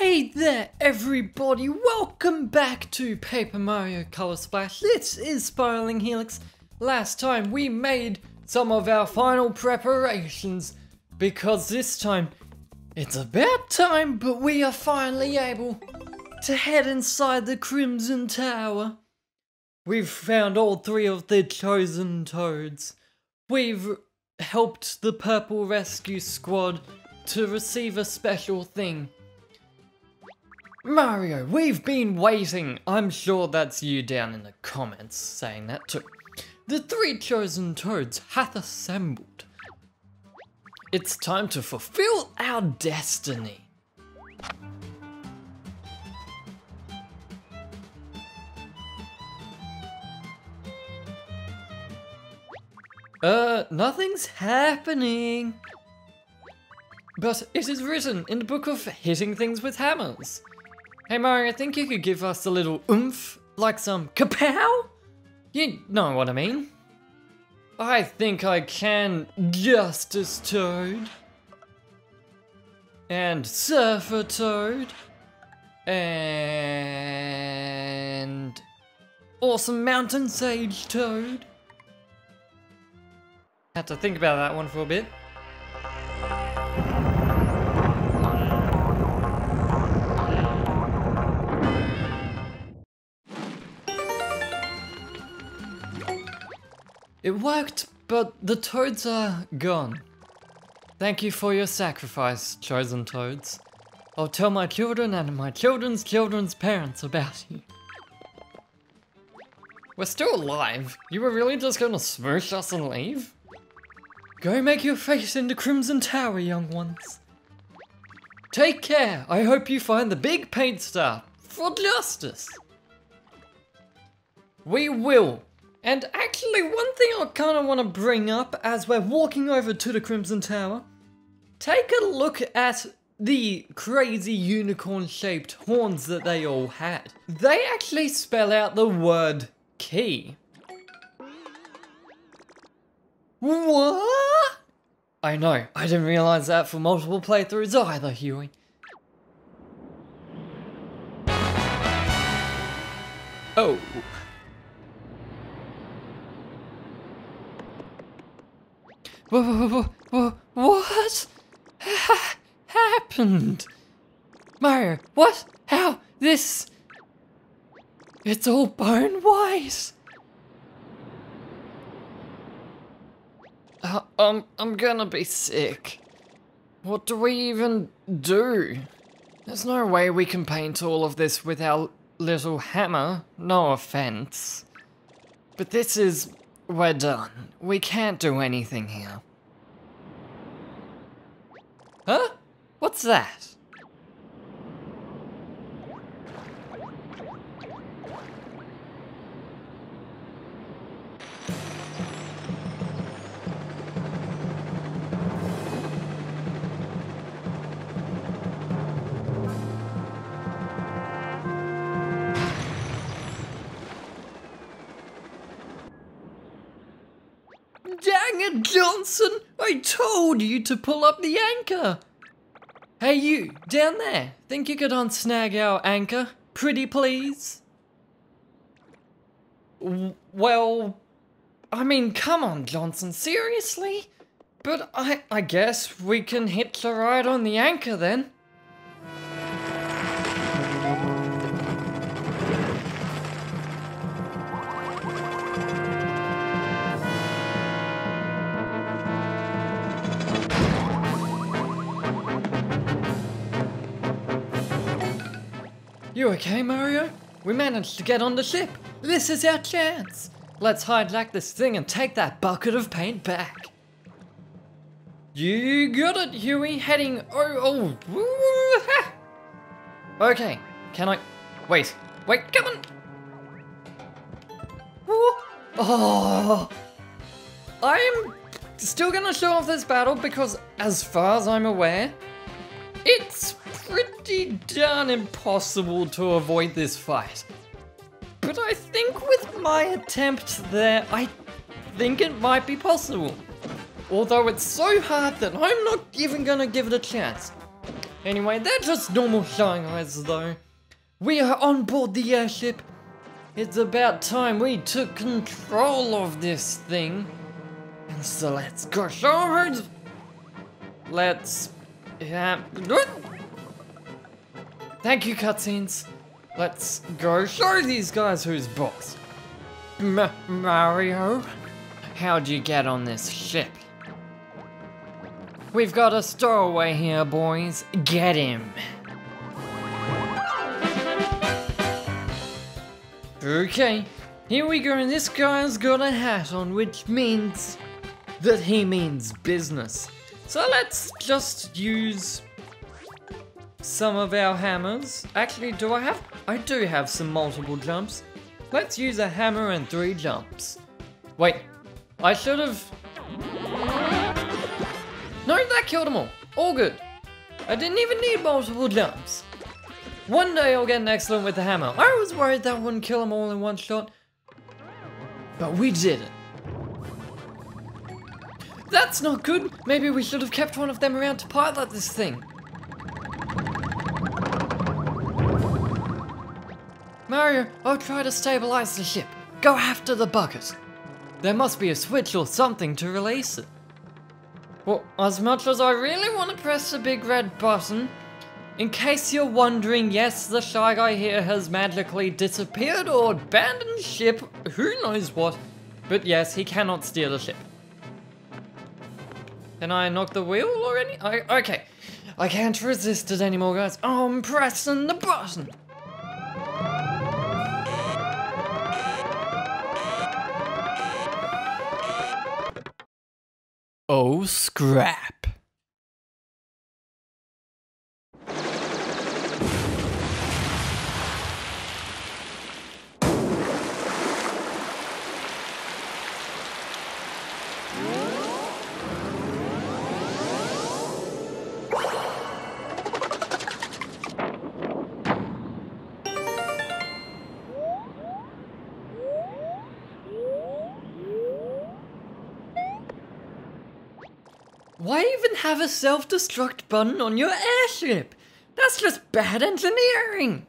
Hey there everybody, welcome back to Paper Mario Color Splash. This is Spiraling Helix. Last time we made some of our final preparations because this time it's about time but we are finally able to head inside the Crimson Tower. We've found all three of the chosen toads. We've helped the Purple Rescue Squad to receive a special thing. Mario, we've been waiting. I'm sure that's you down in the comments saying that too. The three chosen toads hath assembled. It's time to fulfill our destiny. Uh, nothing's happening. But it is written in the book of hitting things with hammers. Hey Mario, I think you could give us a little oomph, like some kapow? You know what I mean. I think I can, Justice Toad. And Surfer Toad. And... Awesome Mountain Sage Toad. Had to think about that one for a bit. It worked, but the toads are gone. Thank you for your sacrifice, chosen toads. I'll tell my children and my children's children's parents about you. We're still alive. You were really just gonna smoosh us and leave? Go make your face into Crimson Tower, young ones. Take care. I hope you find the big paint star for justice. We will. And actually, one thing I kind of want to bring up as we're walking over to the Crimson Tower, take a look at the crazy unicorn-shaped horns that they all had. They actually spell out the word key. What? I know, I didn't realize that for multiple playthroughs either, Huey. Oh. What ha happened? Mario, what? How? This... It's all bone wise. Uh, um, I'm gonna be sick. What do we even do? There's no way we can paint all of this with our little hammer, no offense. But this is we're done. We can't do anything here. Huh? What's that? You to pull up the anchor! Hey you, down there, think you could unsnag our anchor? Pretty please? Well, I mean, come on, Johnson, seriously? But I, I guess we can hitch a ride on the anchor then. You okay, Mario? We managed to get on the ship. This is our chance. Let's hijack this thing and take that bucket of paint back. You got it, Huey. Heading oh oh. Okay, can I? Wait, wait, come on. Oh, I'm still gonna show off this battle because, as far as I'm aware, it's pretty darn impossible to avoid this fight. But I think with my attempt there, I think it might be possible. Although it's so hard that I'm not even gonna give it a chance. Anyway, they're just normal eyes though. We are on board the airship. It's about time we took control of this thing. So let's go forward. Let's... Yeah... Thank you, cutscenes. Let's go show these guys who's boss. M Mario, how'd you get on this ship? We've got a stowaway here, boys. Get him. Okay, here we go. And this guy's got a hat on, which means that he means business. So let's just use some of our hammers. Actually, do I have? I do have some multiple jumps. Let's use a hammer and three jumps. Wait, I should have no, that killed them all. All good. I didn't even need multiple jumps. One day I'll get an excellent with the hammer. I was worried that wouldn't kill them all in one shot. But we did. That's not good. Maybe we should have kept one of them around to pilot this thing. Mario, I'll try to stabilize the ship. Go after the bucket. There must be a switch or something to release it. Well, as much as I really want to press the big red button, in case you're wondering, yes, the Shy Guy here has magically disappeared or abandoned ship, who knows what, but yes, he cannot steal the ship. Can I knock the wheel or any? I, okay, I can't resist it anymore, guys. I'm pressing the button. Oh, scrap. Why even have a self-destruct button on your airship? That's just bad engineering!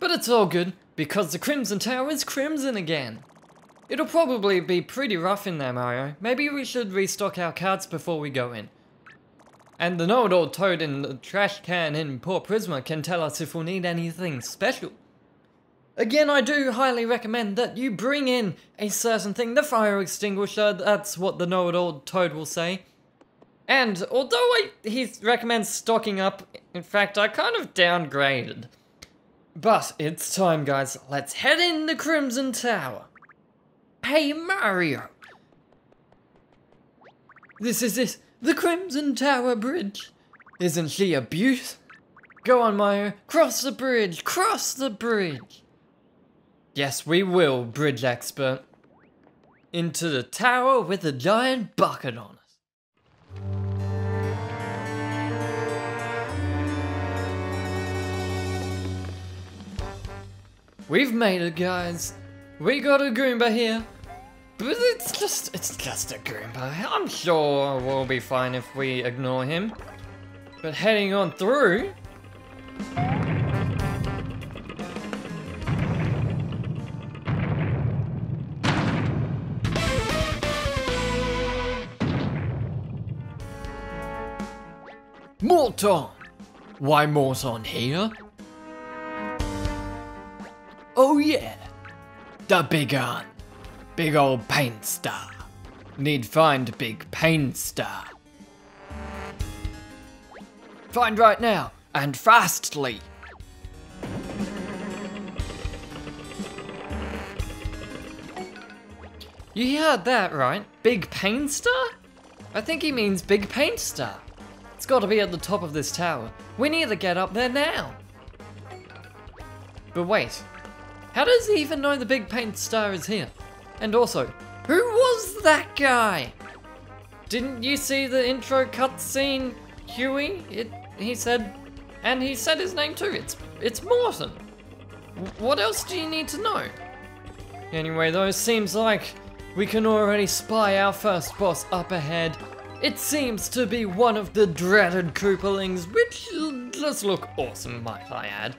But it's all good, because the Crimson Tower is crimson again. It'll probably be pretty rough in there, Mario. Maybe we should restock our cards before we go in. And the know-it-all toad in the trash can in Port Prisma can tell us if we need anything special. Again, I do highly recommend that you bring in a certain thing, the fire extinguisher, that's what the know-it-all toad will say. And although I, he recommends stocking up, in fact, I kind of downgraded. But it's time, guys. Let's head in the Crimson Tower. Hey, Mario. This is this, the Crimson Tower Bridge. Isn't she a beaut? Go on, Mario. Cross the bridge. Cross the bridge. Yes, we will, bridge expert. Into the tower with a giant bucket on us. We've made it, guys. We got a Goomba here. But it's just, it's just a Goomba. I'm sure we'll be fine if we ignore him. But heading on through... Morton! Why Morton here? Oh yeah, the big un. Big old paint star. Need find big paint star. Find right now, and fastly. You heard that right? Big paint star? I think he means big paint star. It's got to be at the top of this tower. We need to get up there now. But wait, how does he even know the big paint star is here? And also, who was that guy? Didn't you see the intro cutscene, Huey? It, he said, and he said his name too. It's it's Morton. What else do you need to know? Anyway, though, it seems like we can already spy our first boss up ahead It seems to be one of the dreaded Koopalings, which does look awesome, might I add.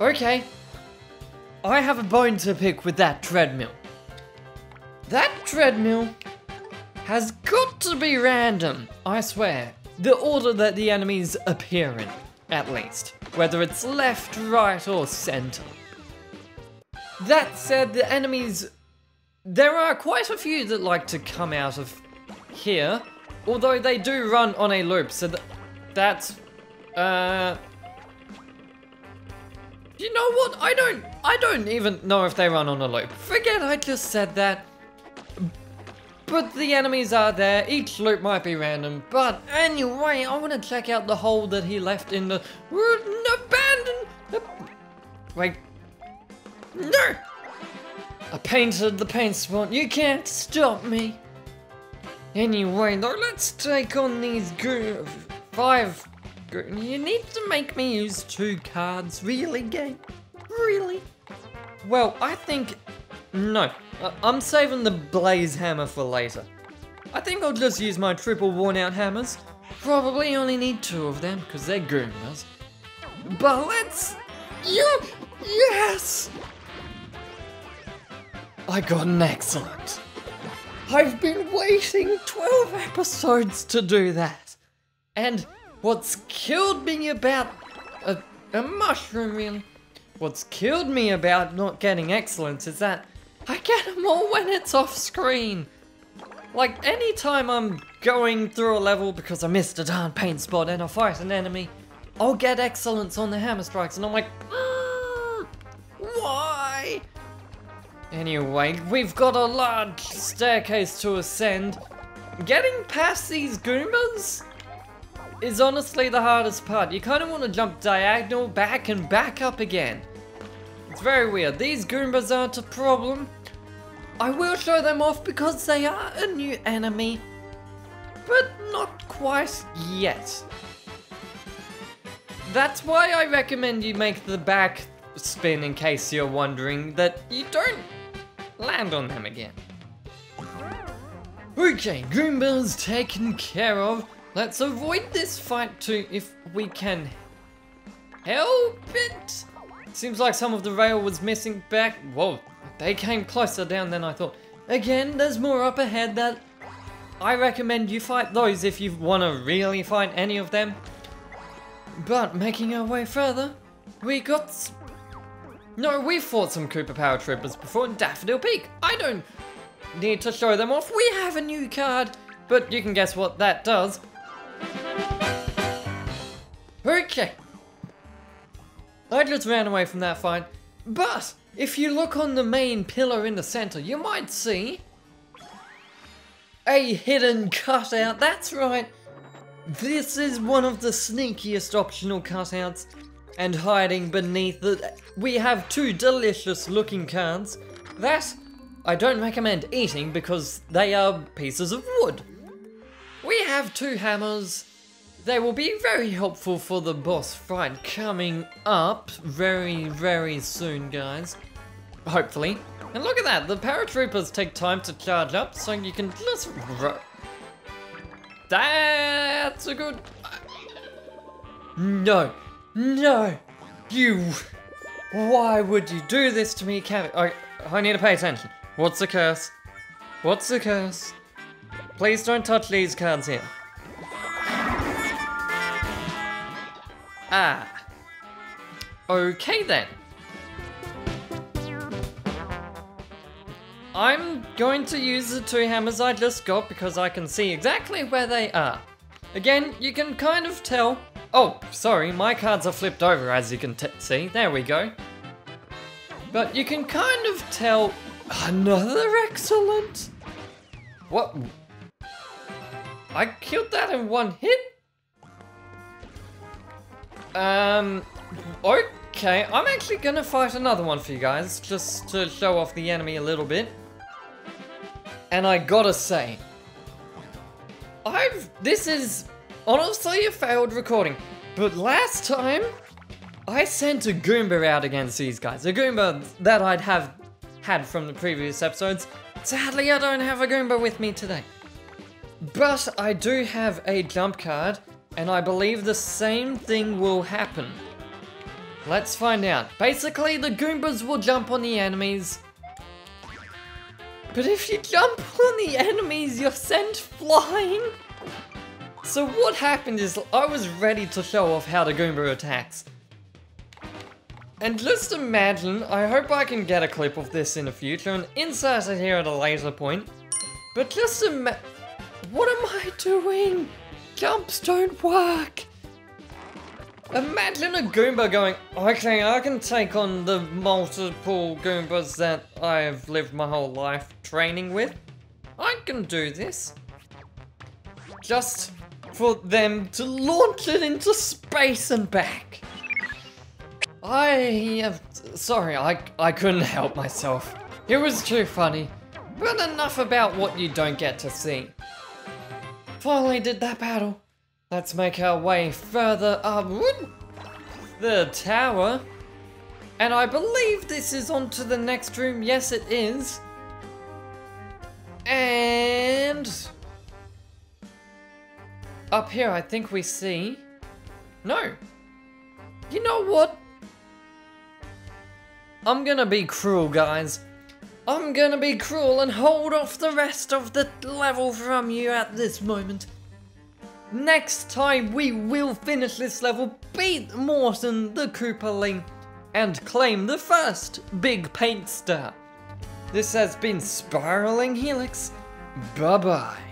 Okay. I have a bone to pick with that treadmill. That treadmill has got to be random, I swear. The order that the enemies appear in, at least. Whether it's left, right, or center. That said, the enemies there are quite a few that like to come out of here, although they do run on a loop, so th that's, uh... You know what? I don't, I don't even know if they run on a loop. Forget I just said that. But the enemies are there, each loop might be random, but anyway, I want to check out the hole that he left in the abandoned... Wait. No! I painted the paint spot. You can't stop me. Anyway, though, let's take on these five. You need to make me use two cards. Really, game? Really? Well, I think... No. Uh, I'm saving the Blaze Hammer for later. I think I'll just use my triple worn out hammers. Probably only need two of them, because they're Goombas. But let's... You... Yes! I got an excellent. I've been waiting 12 episodes to do that. And what's killed me about a, a mushroom really, what's killed me about not getting excellence is that I get them all when it's off screen. Like anytime I'm going through a level because I missed a darn paint spot and I fight an enemy, I'll get excellence on the hammer strikes and I'm like, ah, Anyway, we've got a large staircase to ascend. Getting past these Goombas is honestly the hardest part. You kind of want to jump diagonal back and back up again. It's very weird. These Goombas aren't a problem. I will show them off because they are a new enemy, but not quite yet. That's why I recommend you make the back spin in case you're wondering that you don't land on them again. Okay, Goombas taken care of. Let's avoid this fight too if we can help it. Seems like some of the rail was missing back. Whoa, they came closer down than I thought. Again, there's more up ahead that I recommend you fight those if you want to really fight any of them. But making our way further, we got no, we fought some Koopa Paratroopers before in Daffodil Peak. I don't need to show them off. We have a new card, but you can guess what that does. Okay. I just ran away from that fight. But, if you look on the main pillar in the center, you might see a hidden cutout. That's right. This is one of the sneakiest optional cutouts and hiding beneath it, we have two delicious looking cards that I don't recommend eating because they are pieces of wood. We have two hammers. They will be very helpful for the boss fight coming up very, very soon, guys. Hopefully. And look at that, the paratroopers take time to charge up, so you can just... That's a good... No, no! You! Why would you do this to me, Kevin? I, I need to pay attention. What's the curse? What's the curse? Please don't touch these cards here. Ah. Okay then. I'm going to use the two hammers I just got because I can see exactly where they are. Again, you can kind of tell Oh, sorry, my cards are flipped over as you can see. There we go. But you can kind of tell... Another excellent? What? I killed that in one hit? Um, okay, I'm actually gonna fight another one for you guys, just to show off the enemy a little bit. And I gotta say, I've, this is Honestly, a failed recording. But last time, I sent a Goomba out against these guys. A Goomba that I'd have had from the previous episodes. Sadly, I don't have a Goomba with me today. But I do have a jump card, and I believe the same thing will happen. Let's find out. Basically, the Goombas will jump on the enemies. But if you jump on the enemies, you're sent flying. So what happened is I was ready to show off how the Goomba attacks. And just imagine, I hope I can get a clip of this in the future and insert it here at a later point. But just imagine, what am I doing? Jumps don't work! Imagine a Goomba going, okay, I can take on the multiple Goombas that I have lived my whole life training with. I can do this. Just for them to launch it into space and back. I have, sorry, I, I couldn't help myself. It was too funny. But enough about what you don't get to see. Finally did that battle. Let's make our way further upward. The tower. And I believe this is onto the next room. Yes, it is. And... Up here, I think we see... No. You know what? I'm gonna be cruel, guys. I'm gonna be cruel and hold off the rest of the level from you at this moment. Next time we will finish this level, beat Morton the Koopaling, and claim the first big paint star. This has been Spiraling Helix. Bye bye.